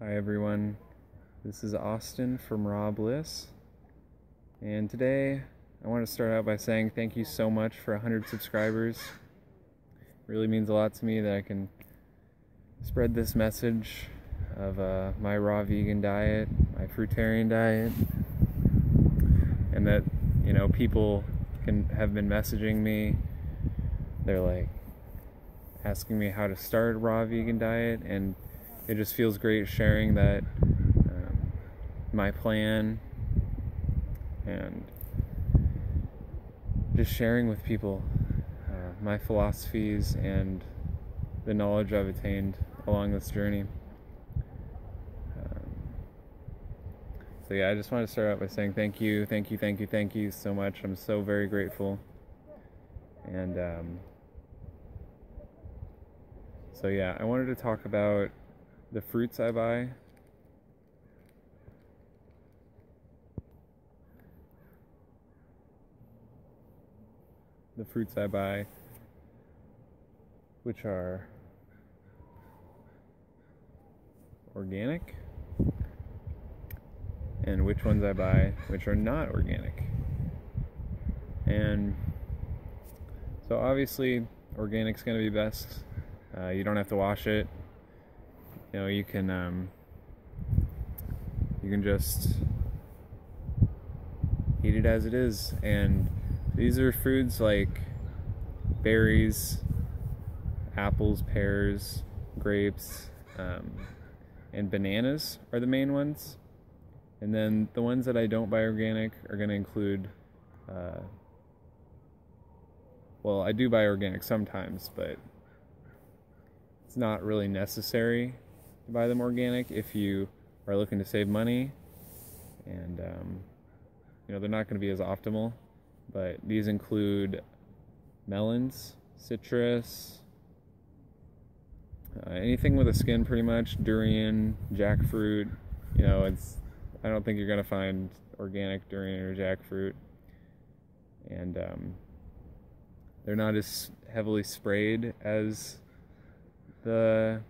Hi everyone, this is Austin from Raw Bliss, and today I want to start out by saying thank you so much for 100 subscribers. It really means a lot to me that I can spread this message of uh, my raw vegan diet, my fruitarian diet, and that you know people can have been messaging me. They're like asking me how to start a raw vegan diet and it just feels great sharing that um, my plan and just sharing with people uh, my philosophies and the knowledge I've attained along this journey. Um, so, yeah, I just want to start out by saying thank you, thank you, thank you, thank you so much. I'm so very grateful. And um, so, yeah, I wanted to talk about the fruits I buy. The fruits I buy, which are organic, and which ones I buy, which are not organic. And so, obviously, organic's going to be best. Uh, you don't have to wash it you know you can um, you can just eat it as it is. And these are foods like berries apples pears grapes um, and bananas are the main ones. And then the ones that i don't buy organic are going to include uh, well i do buy organic sometimes but it's not really necessary to buy them organic if you are looking to save money. And um, you know they're not going to be as optimal but these include melons citrus uh, anything with a skin pretty much durian jackfruit. You know it's i don't think you're going to find organic durian or jackfruit. And um, they're not as heavily sprayed as the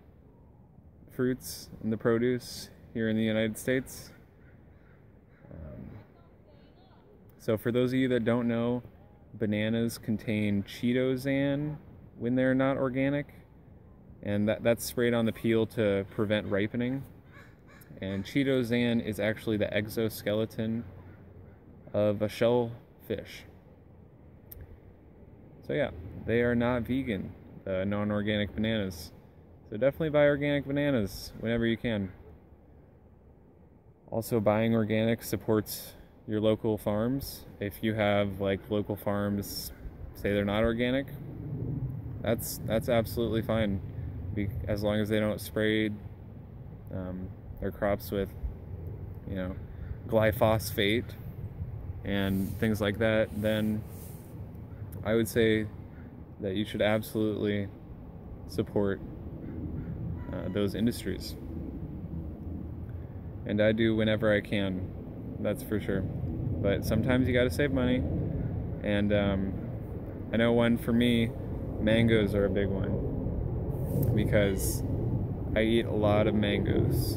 fruits and the produce here in the United States. Um, so, for those of you that don't know, bananas contain chitosan when they're not organic, and that, that's sprayed on the peel to prevent ripening. And chitosan is actually the exoskeleton of a shellfish. So, yeah, they are not vegan, the non organic bananas. So definitely buy organic bananas whenever you can. Also, buying organic supports your local farms. If you have like local farms say they're not organic, that's that's absolutely fine, as long as they don't spray um, their crops with, you know, glyphosate and things like that. Then I would say that you should absolutely support uh, those industries. And I do whenever I can, that's for sure. But sometimes you got to save money. And um, I know one for me, mangoes are a big one because I eat a lot of mangoes.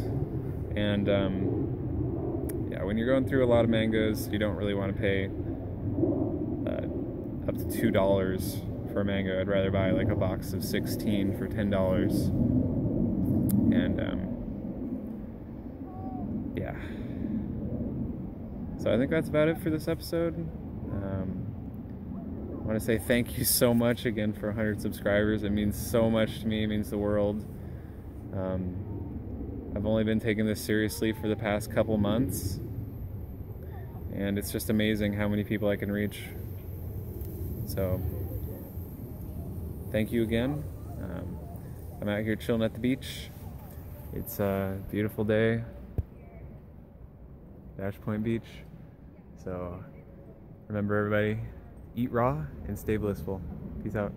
And um, yeah, when you're going through a lot of mangoes, you don't really want to pay uh, up to $2 for a mango. I'd rather buy like a box of 16 for $10 and um, yeah. So I think that's about it for this episode. Um, I want to say thank you so much again for 100 subscribers. It means so much to me. It means the world. Um, I've only been taking this seriously for the past couple months, and it's just amazing how many people I can reach. So, thank you again. Um, I'm out here chilling at the beach. It's a beautiful day, Dash Point Beach. So remember, everybody, eat raw and stay blissful. Peace out.